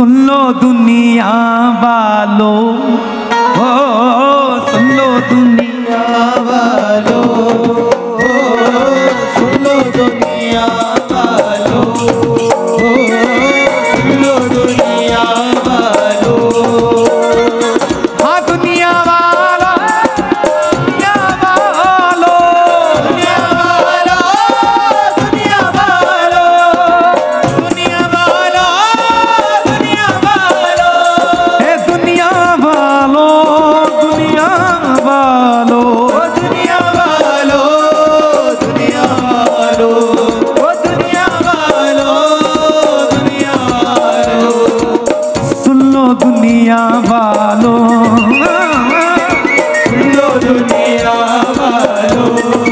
सुन लो दुनिया वालो। हो सुन लो दुनिया बालो Hello.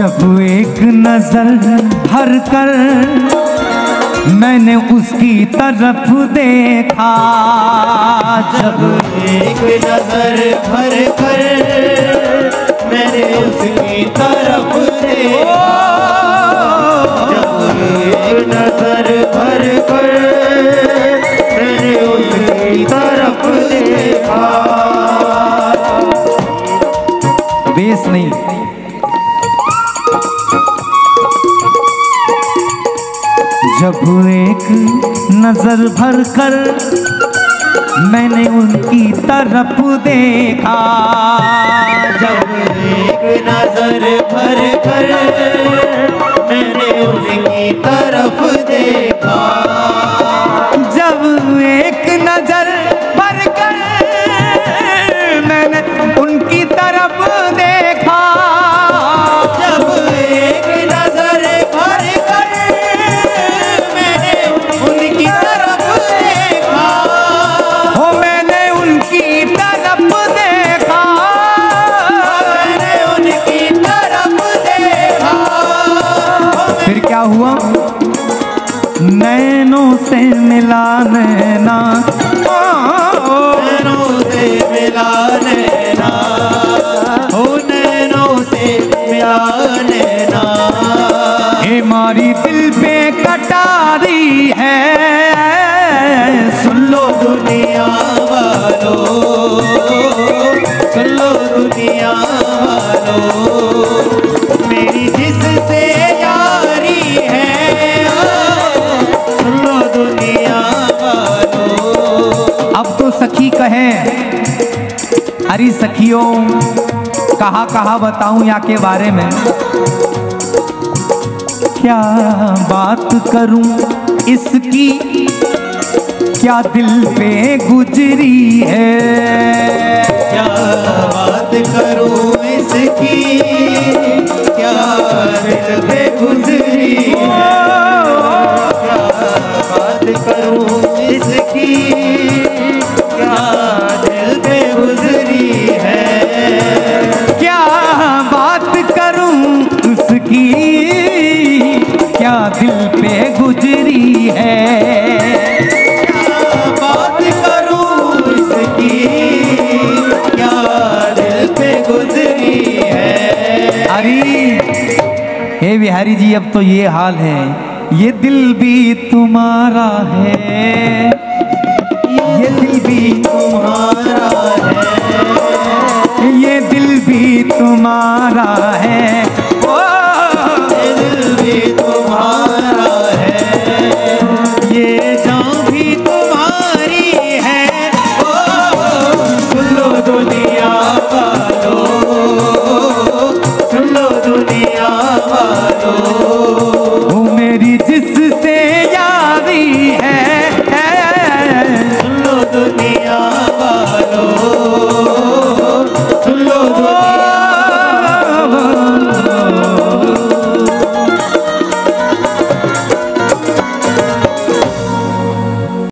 जब एक नज़र भर कर। मैंने उसकी तरफ़ देखा। जब एक नज़र भर कर, मैंने उसकी तरफ़ देखा। जब एक नज़र एक नज़र भर कर मैंने उनकी तरफ़ देखा। जब एक नज़र भर कर मैंने उनकी तरफ़ देखा। से मिला देना पैरों से मिला देना अब तो सखी कहें अरे सखियों कहा कहा बताऊँ या के बारे में? क्या बात करूँ इसकी? क्या दिल पे गुजरी है? क्या बात करूँ इसकी? क्या दिल पे गुजरी है? क्या दिल पे गुजरी है? हे बिहारी जी अब तो ये हाल है। ये दिल भी तुम्हारा है। ये दिल भी तुम्हारा है। ये दिल भी तुम्हारा है।